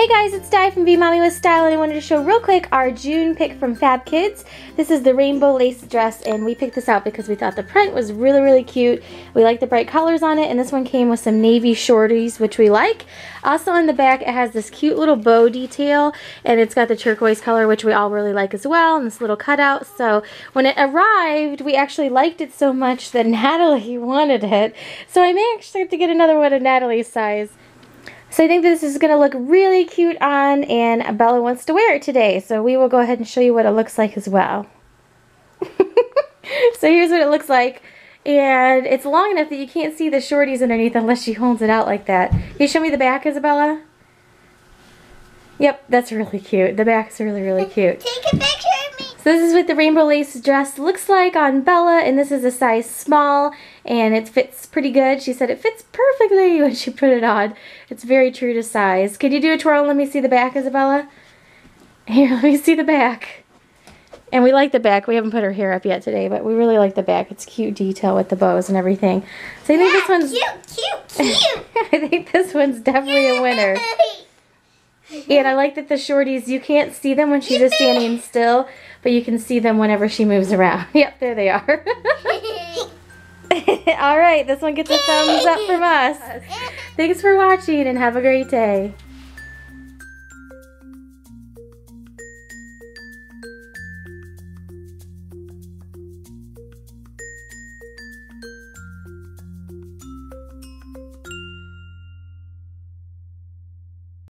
Hey guys, it's Di from Being Mommy with Style and I wanted to show real quick our June pick from FabKids. This is the rainbow lace dress and we picked this out because we thought the print was really, really cute. We like the bright colors on it and this one came with some navy shorties, which we like. Also on the back, it has this cute little bow detail and it's got the turquoise color, which we all really like as well, and this little cutout. So when it arrived, we actually liked it so much that Natalie wanted it. So I may actually have to get another one of Natalie's size. So I think this is going to look really cute on and Bella wants to wear it today. So we will go ahead and show you what it looks like as well. so here's what it looks like. And it's long enough that you can't see the shorties underneath unless she holds it out like that. Can you show me the back, Isabella? Yep, that's really cute. The back is really, really cute. Take a picture. So this is what the rainbow lace dress looks like on Bella, and this is a size small, and it fits pretty good. She said it fits perfectly when she put it on. It's very true to size. Can you do a twirl and let me see the back, Isabella? Here, let me see the back. And we like the back. We haven't put her hair up yet today, but we really like the back. It's cute detail with the bows and everything. So I think Yeah, this one's... cute, cute, cute. I think this one's definitely a winner. And I like that the shorties, you can't see them when she's just standing still, but you can see them whenever she moves around. Yep, there they are. All right, this one gets a thumbs up from us. Thanks for watching and have a great day.